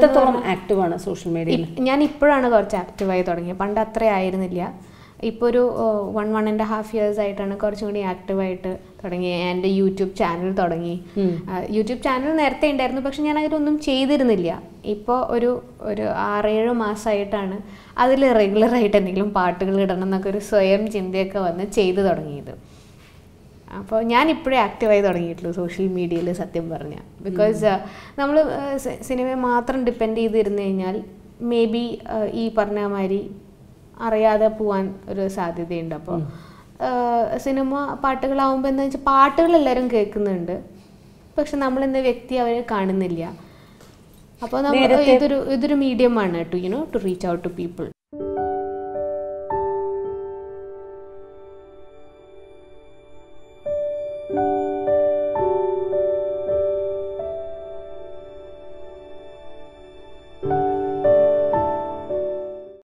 എത്രത്തോളം ആക്റ്റീവ് ആണ് സോഷ്യൽ മീഡിയയിൽ ഞാൻ ഇപ്പോഴാണ് കുറച്ച് ആക്റ്റീവായി തുടങ്ങിയത്. പണ്ട് അത്ര ആയിരുന്നില്ല. ഇപ്പോൾ ഒരു one one and half years ആയിട്ടാണ് കുറച്ചും കൂടി ആക്റ്റീവായിട്ട് തുടങ്ങി. എന്റെ യൂട്യൂബ് ചാനൽ തുടങ്ങി. യൂട്യൂബ് ചാനൽ നേരത്തെ ഉണ്ടായിരുന്നു. പക്ഷെ ഞാൻ അതിലൊന്നും ചെയ്തിരുന്നില്ല. ഇപ്പോൾ ഒരു ഒരു ആറേഴ് മാസമായിട്ടാണ് അതിൽ റെഗുലറായിട്ട് എന്തെങ്കിലും പാട്ടുകൾ ഇടണം എന്നൊക്കെ ഒരു സ്വയം ചിന്തയൊക്കെ വന്ന് ചെയ്തു തുടങ്ങിയത്. അപ്പോൾ ഞാൻ ഇപ്പോഴേ ആക്റ്റീവായി തുടങ്ങിയിട്ടുള്ളൂ സോഷ്യൽ മീഡിയയിൽ സത്യം പറഞ്ഞാൽ ബിക്കോസ് നമ്മൾ സിനിമയെ മാത്രം ഡിപ്പെൻഡ് ചെയ്തിരുന്നു കഴിഞ്ഞാൽ മേ ബി ഈ പറഞ്ഞ മാതിരി അറിയാതെ പോവാൻ ഒരു സാധ്യതയുണ്ട്. അപ്പോൾ സിനിമ പാട്ടുകളാവുമ്പോൾ എന്താ വെച്ചാൽ പാട്ടുകൾ എല്ലാവരും കേൾക്കുന്നുണ്ട്. പക്ഷെ നമ്മൾ ഇന്ന് വ്യക്തി അവരെ കാണുന്നില്ല. അപ്പോൾ നമ്മൾ ഇതൊരു ഇതൊരു മീഡിയമാണ് to you know to reach out to people